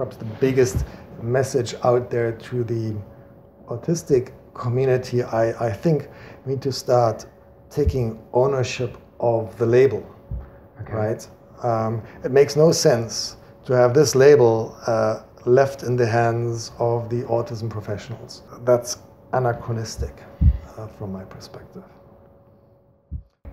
perhaps the biggest message out there to the autistic community, I, I think we need to start taking ownership of the label, okay. right? Um, it makes no sense to have this label uh, left in the hands of the autism professionals. That's anachronistic uh, from my perspective.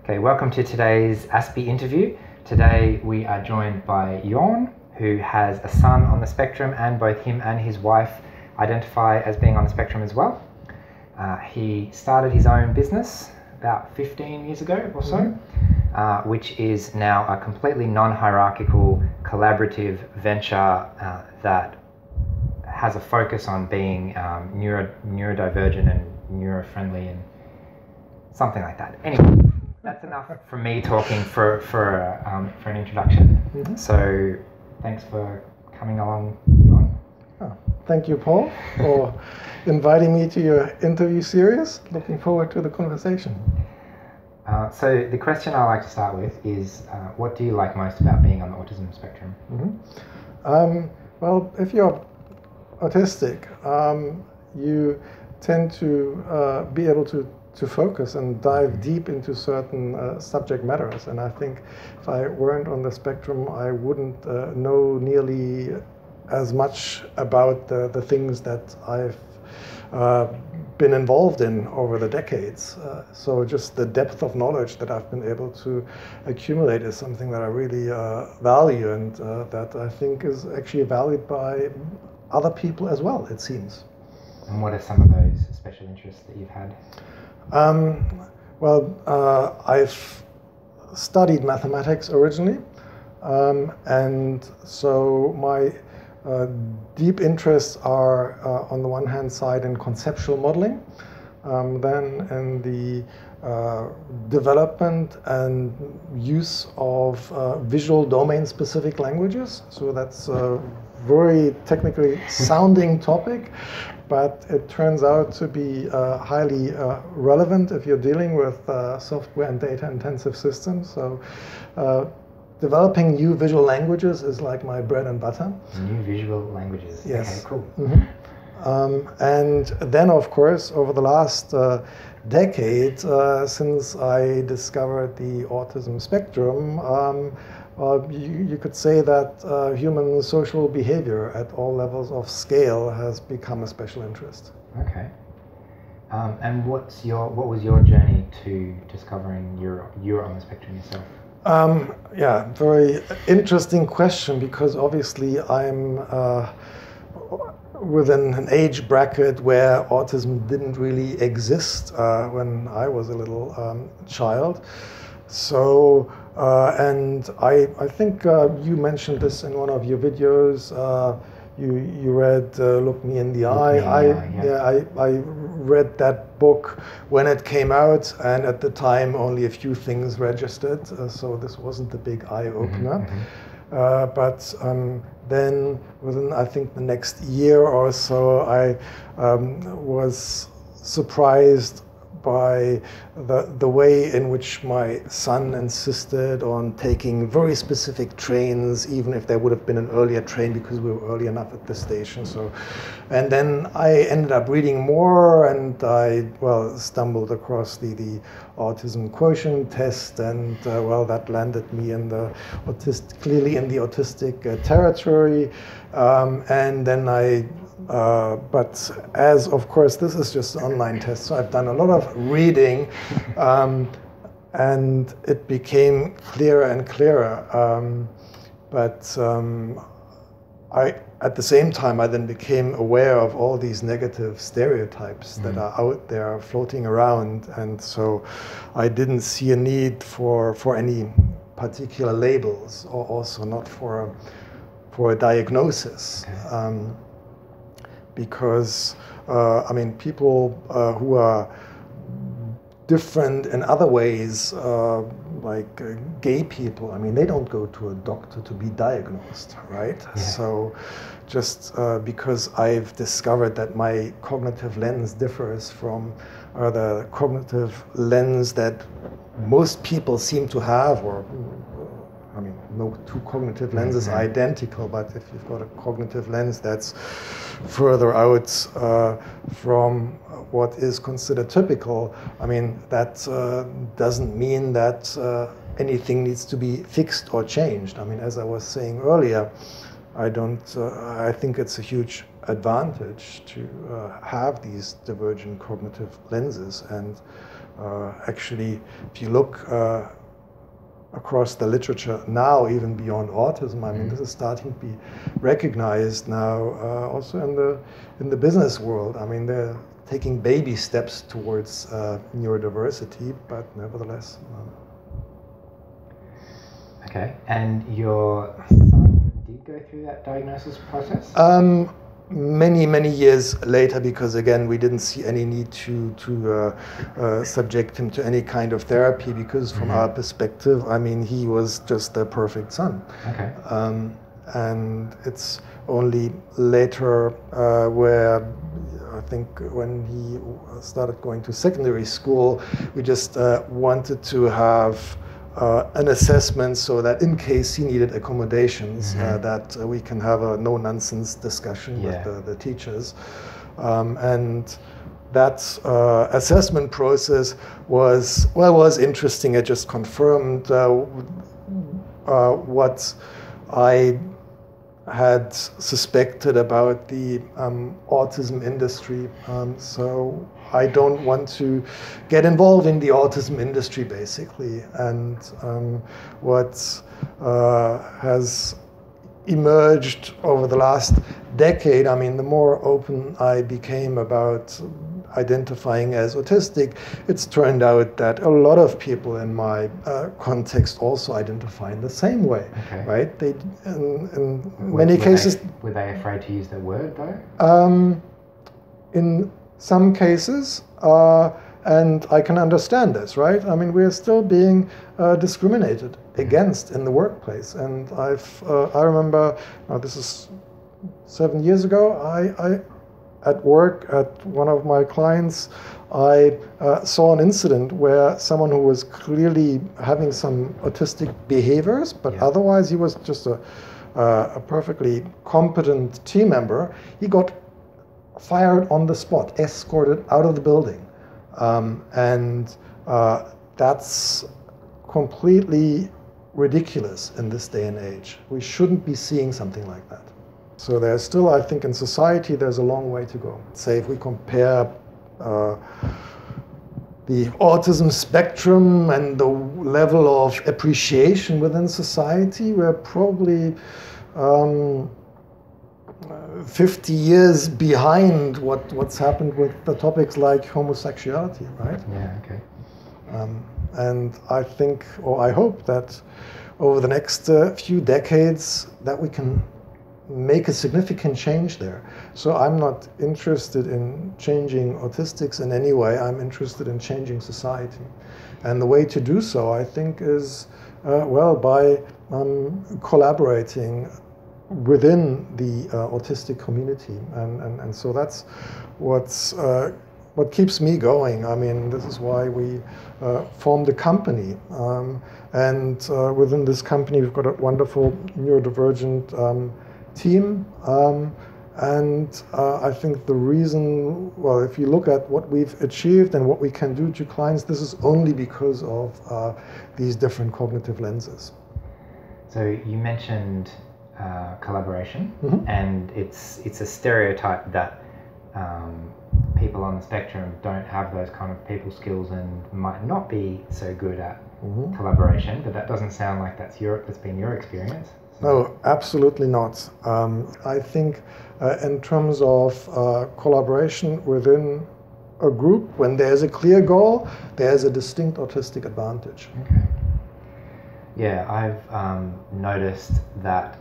Okay, welcome to today's Aspie interview. Today we are joined by Jorn, who has a son on the spectrum, and both him and his wife identify as being on the spectrum as well. Uh, he started his own business about 15 years ago or so, mm-hmm. uh, which is now a completely non hierarchical, collaborative venture uh, that has a focus on being um, neuro, neurodivergent and neuro-friendly and something like that. Anyway, that's enough for me talking for for um, for an introduction. Mm-hmm. So, thanks for coming along, Jorn. Oh, thank you, Paul, for inviting me to your interview series. Looking forward to the conversation. Uh, so the question I like to start with is, uh, what do you like most about being on the autism spectrum? Mm-hmm. Um, well, if you're autistic, um, you tend to uh, be able to, to focus and dive deep into certain uh, subject matters. And I think if I weren't on the spectrum, I wouldn't uh, know nearly as much about the, the things that I've uh, been involved in over the decades. Uh, so just the depth of knowledge that I've been able to accumulate is something that I really uh, value and that I think is actually valued by other people as well, it seems. And what are some of those special interests that you've had? Um, well, uh, I've studied mathematics originally, um, and so my uh, deep interests are, uh, on the one hand side, in conceptual modeling, um, then in the uh, development and use of uh, visual domain specific languages. So that's a very technically sounding topic, but it turns out to be uh, highly uh, relevant if you're dealing with uh, software and data intensive systems. So uh, developing new visual languages is like my bread and butter. New visual languages. Yes. Okay, cool. Mm-hmm. Um, and then, of course, over the last uh, decade, uh, since I discovered the autism spectrum, um, uh, you, you, could say that uh, human social behavior at all levels of scale has become a special interest. Okay. Um, and what's your what was your journey to discovering you're you're on the spectrum yourself? Um, yeah, very interesting question because obviously I'm uh, within an age bracket where autism didn't really exist uh, when I was a little um, child. So uh, and I, I think uh, you mentioned this in one of your videos. Uh, you, you read uh, Look Me in the Look Eye. I, yeah. yeah, I, I read that book when it came out, and at the time only a few things registered, uh, so this wasn't the big eye mm-hmm, opener. Mm-hmm, mm-hmm. but um, then, within I think the next year or so, I um, was surprised by the, the way in which my son insisted on taking very specific trains, even if there would have been an earlier train because we were early enough at the station. So, and then I ended up reading more, and I well stumbled across the the autism quotient test, and uh, well that landed me in the autist clearly in the autistic uh, territory, um, and then I uh, but as of course this is just an online test, so I've done a lot of reading, um, and it became clearer and clearer. Um, but um, I, at the same time, I then became aware of all these negative stereotypes mm. that are out there floating around, and so I didn't see a need for for any particular labels, or also not for a, for a diagnosis. Okay. Because uh, I mean people uh, who are different in other ways, uh, like uh, gay people. I mean, they don't go to a doctor to be diagnosed, right? Yeah. So, just uh, because I've discovered that my cognitive lens differs from uh, the cognitive lens that most people seem to have, or no two cognitive lenses are identical, but if you've got a cognitive lens that's further out uh, from what is considered typical, I mean, that uh, doesn't mean that uh, anything needs to be fixed or changed. I mean, as I was saying earlier, I don't. Uh, I think it's a huge advantage to uh, have these divergent cognitive lenses, and uh, actually, if you look uh, across the literature now, even beyond autism, I mean, mm-hmm. this is starting to be recognized now, uh, also in the in the business world. I mean, they're taking baby steps towards uh, neurodiversity, but nevertheless. Okay, and your son did go through that diagnosis process? Um, many many years later because again we didn't see any need to to uh, uh, subject him to any kind of therapy because from mm-hmm. our perspective i mean he was just the perfect son okay um, and it's only later uh, where I think when he started going to secondary school, we just uh, wanted to have uh, an assessment so that in case he needed accommodations, uh, mm-hmm. that uh, we can have a no nonsense discussion yeah. with the, the teachers. Um, and that uh, assessment process was well was interesting. It just confirmed uh, uh, what I had suspected about the um, autism industry. Um, so I don't want to get involved in the autism industry, basically. And um, what uh, has emerged over the last decade, I mean, the more open I became about identifying as autistic, it's turned out that a lot of people in my uh, context also identify in the same way, okay. right? They, in, in were, many were cases, they, were they afraid to use that word though? Um, in some cases, uh, and I can understand this, right? I mean, we're still being uh, discriminated against in the workplace, and I've uh, I remember this is seven years ago. I, I at work at one of my clients, I uh, saw an incident where someone who was clearly having some autistic behaviors, but yeah. otherwise he was just a, uh, a perfectly competent team member, he got fired on the spot, escorted out of the building. Um, and uh, that's completely ridiculous in this day and age. We shouldn't be seeing something like that. So there's still, I think, in society, there's a long way to go. Say, if we compare uh, the autism spectrum and the level of appreciation within society, we're probably um, 50 years behind what, what's happened with the topics like homosexuality, right? Yeah, okay. Um, and I think, or I hope that over the next uh, few decades that we can make a significant change there. So I'm not interested in changing autistics in any way. I'm interested in changing society. And the way to do so, I think, is uh, well by um, collaborating within the uh, autistic community. And, and, and so that's what's uh, what keeps me going. I mean, this is why we uh, formed a company. Um, and uh, within this company, we've got a wonderful neurodivergent um, team. Um, and uh, I think the reason, well, if you look at what we've achieved and what we can do to clients, this is only because of uh, these different cognitive lenses. So you mentioned uh, collaboration, mm-hmm. and it's it's a stereotype that um, people on the spectrum don't have those kind of people skills and might not be so good at mm-hmm. collaboration. But that doesn't sound like that's your that's been your experience. No, absolutely not. Um, I think, uh, in terms of uh, collaboration within a group, when there's a clear goal, there's a distinct autistic advantage. Okay. Yeah, I've um, noticed that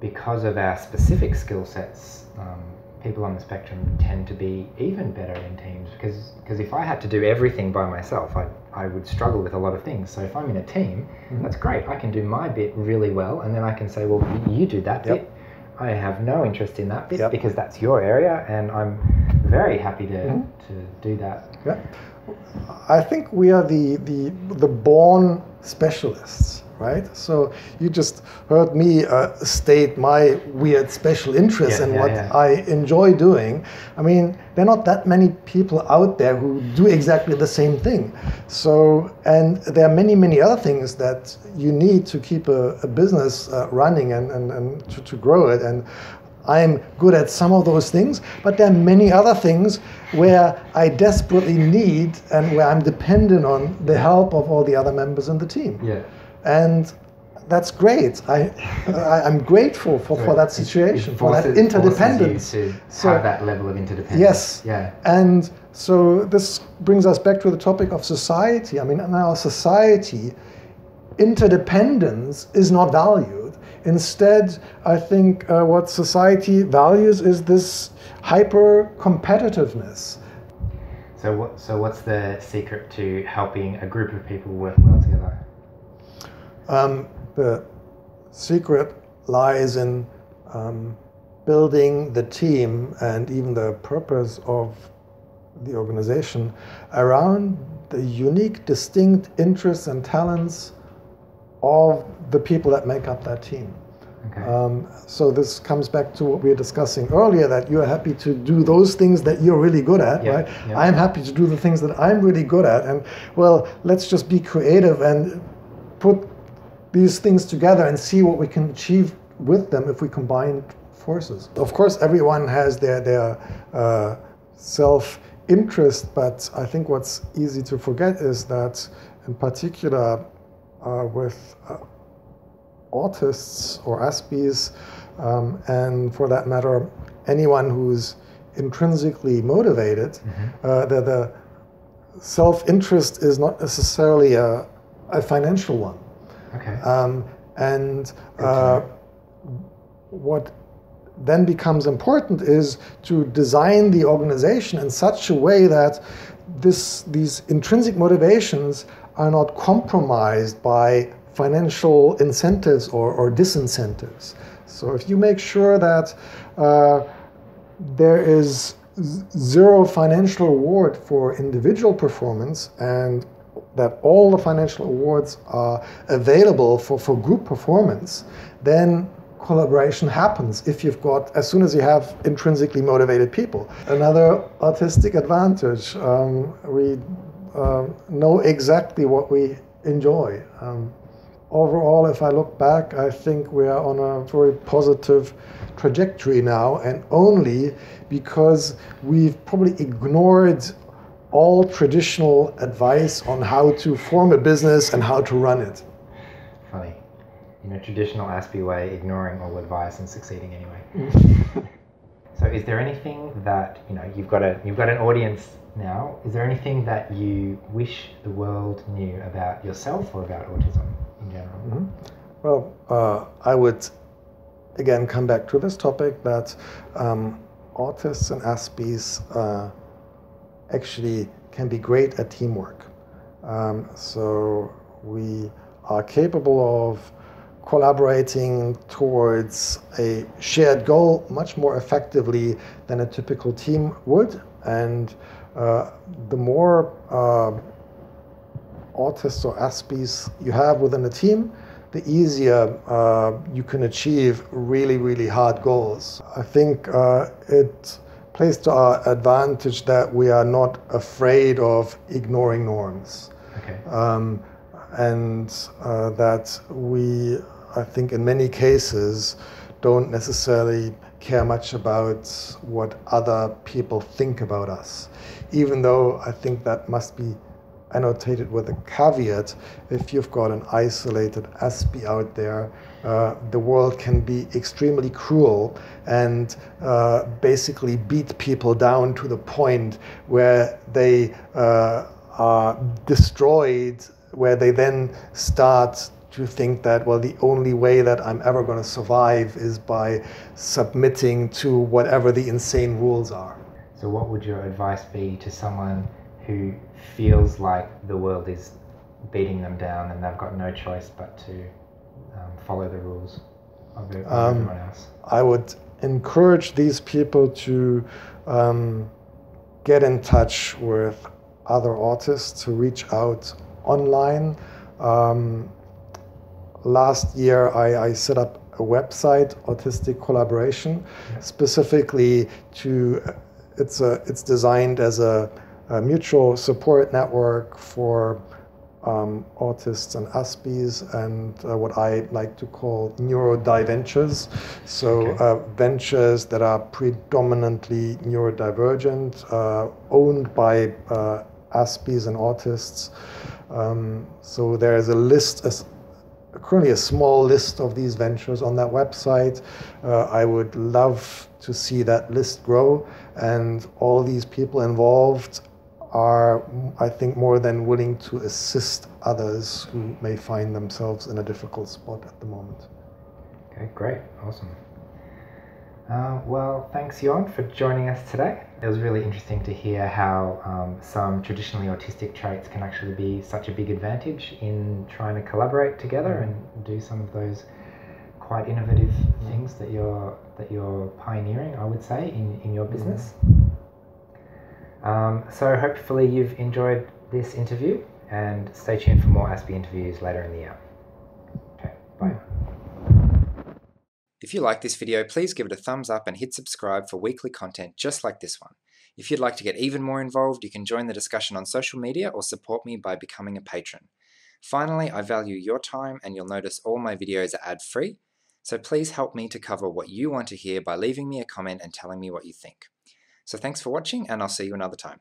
because of our specific skill sets, um, people on the spectrum tend to be even better in teams because because if I had to do everything by myself, I I would struggle with a lot of things. So if I'm in a team, mm-hmm. that's great. I can do my bit really well, and then I can say, well, you do that yep. bit. I have no interest in that bit yep. because that's your area, and I'm very happy to mm-hmm. to do that. Yeah, I think we are the the the born specialists right? So you just heard me uh, state my weird special interests Yeah, and yeah, what yeah. I enjoy doing. I mean, there are not that many people out there who do exactly the same thing. So, and there are many, many other things that you need to keep a, a business uh, running and, and, and to, to grow it. And I'm good at some of those things, but there are many other things where I desperately need and where I'm dependent on the help of all the other members in the team. Yeah. And that's great. I, I I'm grateful for, for that It- it situation, for that interdependence. to So- have that level of interdependence. Yes. Yeah. And so this brings us back to the topic of society. I mean, in our society, interdependence is not valued. Instead, I think uh, what society values is this hyper competitiveness. So what? So what's the secret to helping a group of people work well together? Um, the secret lies in um, building the team and even the purpose of the organization around the unique, distinct interests and talents of the people that make up that team. Okay. Um, so this comes back to what we were discussing earlier that you're happy to do those things that you're really good at, Yeah, right? yeah. I'm happy to do the things that I'm really good at. And well, let's just be creative and put these things together and see what we can achieve with them if we combine forces. Of course, everyone has their, their uh, self interest, but I think what's easy to forget is that, in particular, uh, with uh, autists or Aspies, um, and for that matter, anyone who's intrinsically motivated, uh, the, the self interest is not necessarily a, a financial one. Okay. Um, and uh, what then becomes important is to design the organization in such a way that this, these intrinsic motivations are not compromised by financial incentives or, or disincentives. So if you make sure that uh, there is zero financial reward for individual performance and that all the financial awards are available for, for group performance, then collaboration happens if you've got, as soon as you have intrinsically motivated people. Another autistic advantage, um, we uh, know exactly what we enjoy. Um, overall, if I look back, I think we are on a very positive trajectory now, and only because we've probably ignored all traditional advice on how to form a business and how to run it. Funny. In a traditional Aspie way, ignoring all advice and succeeding anyway. so, is there anything that you know you've got a you've got an audience now? Is there anything that you wish the world knew about yourself or about autism in general? Well, uh, I would again come back to this topic that um, autists and Aspies uh, actually can be great at teamwork. Um, so we are capable of collaborating towards a shared goal much more effectively than a typical team would. And uh, the more uh, autists or Aspies you have within a team, the easier uh, you can achieve really, really hard goals. I think uh, it plays to our advantage that we are not afraid of ignoring norms. Okay. Um, and uh, that we, I think, in many cases, don't necessarily care much about what other people think about us. Even though I think that must be annotated with a caveat if you've got an isolated Aspie out there, uh, the world can be extremely cruel and uh, basically beat people down to the point where they uh, are destroyed, where they then start to think that, well, the only way that I'm ever going to survive is by submitting to whatever the insane rules are. So, what would your advice be to someone who feels like the world is beating them down and they've got no choice but to um, follow the rules of, of Um, everyone else? I would encourage these people to um, get in touch with other autists, to reach out online. Um, last year I, I, set up a website, Autistic Collaboration, specifically to it's a it's designed as a, a mutual support network for um, autists and Aspies and uh, what I like to call neurodiventures. So okay. uh, ventures that are predominantly neurodivergent, uh, owned by uh, Aspies and autists. Um, so there is a list, a, currently a small list of these ventures on that website. Uh, I would love to see that list grow and all these people involved are, I think, more than willing to assist others who may find themselves in a difficult spot at the moment. Okay, great, awesome. Uh, well, thanks, Jorn, for joining us today. It was really interesting to hear how um, some traditionally autistic traits can actually be such a big advantage in trying to collaborate together and do some of those quite innovative things that you're that you're pioneering. I would say in, in your business. Um, so hopefully you've enjoyed this interview and stay tuned for more Aspie interviews later in the year. Okay, bye. If you like this video, please give it a thumbs up and hit subscribe for weekly content just like this one. If you'd like to get even more involved, you can join the discussion on social media or support me by becoming a patron. Finally, I value your time and you'll notice all my videos are ad-free, so please help me to cover what you want to hear by leaving me a comment and telling me what you think. So thanks for watching and I'll see you another time.